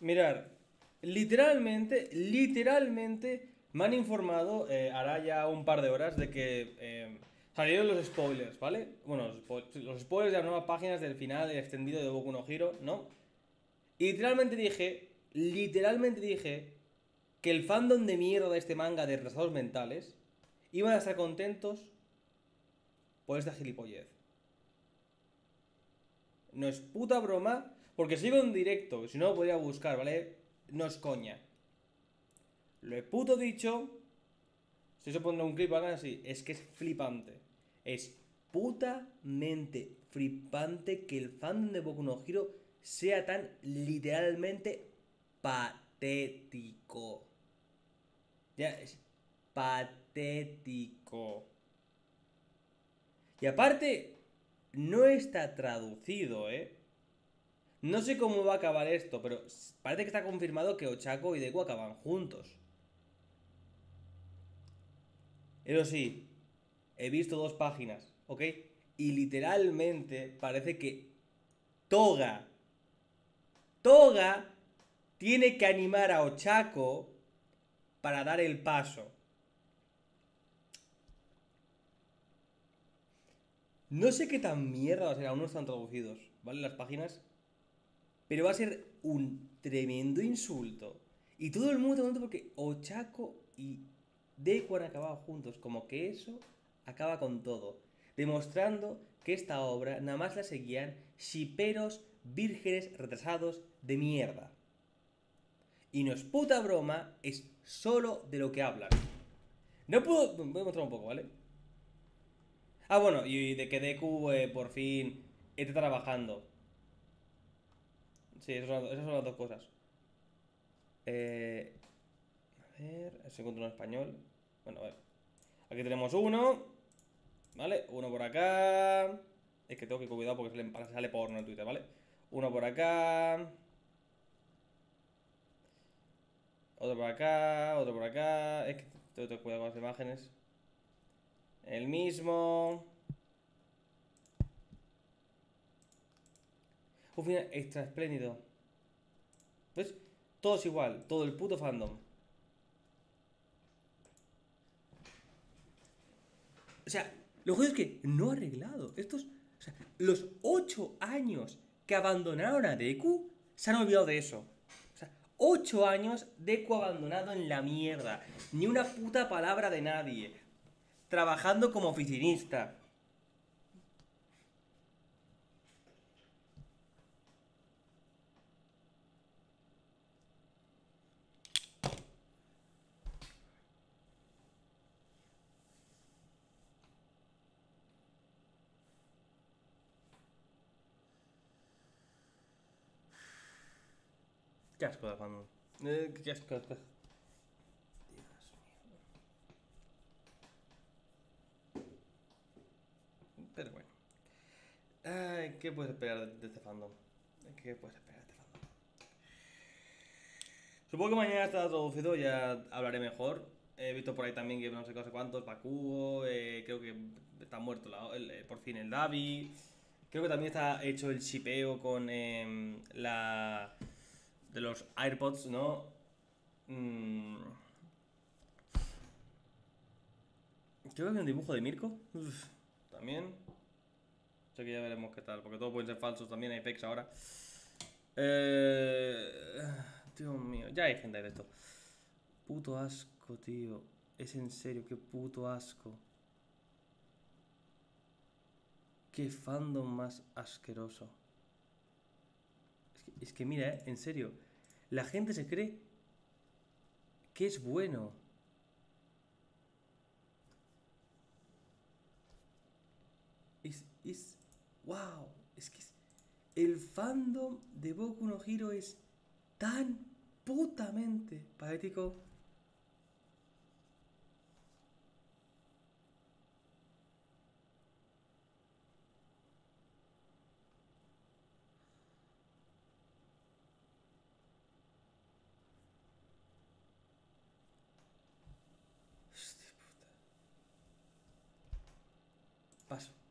Mirar, literalmente, literalmente me han informado, eh, hará ya un par de horas, de que eh, salieron los spoilers, ¿vale? Bueno, los, spo- los spoilers de las nuevas páginas del final extendido de Boku no Hero, ¿no? Y literalmente dije, literalmente dije que el fandom de mierda de este manga de retrasados mentales iban a estar contentos por esta gilipollez. No es puta broma, porque sigo en directo, si no lo podría buscar, ¿vale? No es coña. Lo he puto dicho. Si se pone un clip, hagan así. Es que es flipante. Es putamente flipante que el fandom de Boku no Hero sea tan literalmente patético. Ya, es patético. Y aparte, no está traducido, ¿eh? No sé cómo va a acabar esto, pero parece que está confirmado que Ochako y Deku acaban juntos. Eso sí, he visto dos páginas, ¿ok? Y literalmente parece que Toga, Toga tiene que animar a Ochako para dar el paso. No sé qué tan mierda va a ser, aún no están traducidos, ¿vale? Las páginas. Pero va a ser un tremendo insulto. Y todo el mundo contento porque Ochako y Deku han acabado juntos. Como que eso acaba con todo. Demostrando que esta obra nada más la seguían shiperos vírgenes retrasados de mierda. Y no es puta broma, es solo de lo que hablan. No puedo... Voy a mostrar un poco, ¿vale? Ah, bueno, y de que Deku eh, por fin esté trabajando. Sí, esas son, las dos cosas. Eh, a ver, se encuentra en español. Bueno, a ver. Aquí tenemos uno. ¿Vale? Uno por acá. Es que tengo que cuidar porque sale, sale porno en Twitter, ¿vale? Uno por acá. Otro por acá, otro por acá. Es que tengo que cuidar con las imágenes. El mismo. Un final extra espléndido. ¿Ves? Todo es igual, todo el puto fandom. O sea, lo jodido es que no ha arreglado. Estos. O sea, los 8 años que abandonaron a Deku se han olvidado de eso. O sea, 8 años Deku abandonado en la mierda. Ni una puta palabra de nadie. Trabajando como oficinista. Qué asco de. Eh, qué asco, qué asco. Dios mío. Pero bueno. ¿Qué puedes esperar de, este fandom? ¿Qué puedes esperar de este fandom? Supongo que mañana estará traducido, ya hablaré mejor. He visto por ahí también que no sé no sé cuántos, Bakugo, eh, creo que está muerto eh, por fin el Davi. Creo que también está hecho el shipeo con em, la de los AirPods, ¿no? Mm. Creo que hay un dibujo de Mirko. También. Ya veremos qué tal, porque todos pueden ser falsos también, hay fakes ahora. Eh, Dios mío, ya hay gente de esto. Puto asco, tío. Es en serio, qué puto asco. Qué fandom más asqueroso. Es que, mira, eh, en serio. La gente se cree que es bueno. Es, wow. Es que el fandom de Boku no Hero es tan putamente patético. Paso.